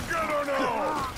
together now!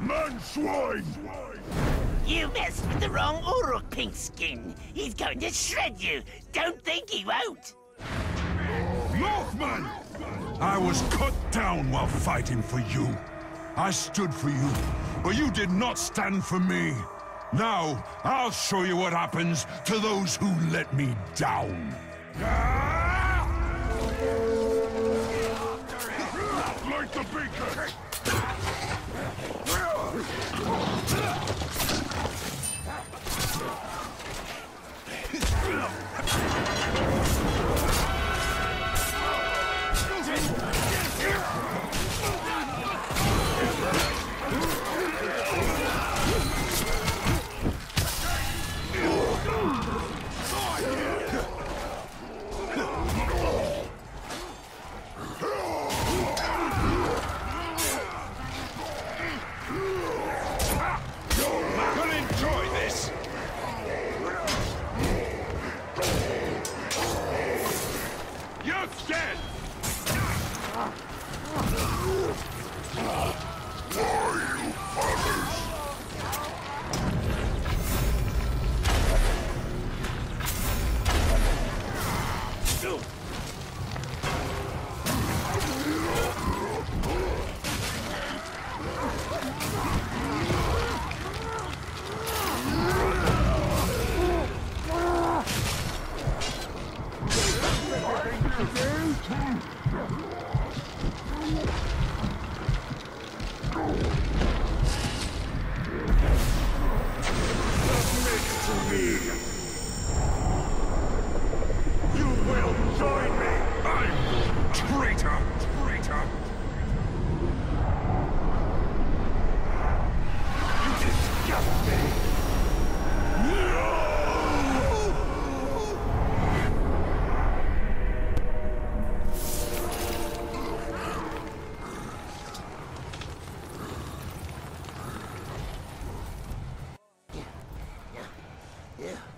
Man swine! You messed with the wrong Uruk, Pinkskin. He's going to shred you. Don't think he won't. Northman! I was cut down while fighting for you. I stood for you, but you did not stand for me. Now, I'll show you what happens to those who let me down. Light the beacon! This! You will join me! I'm traitor! Yeah.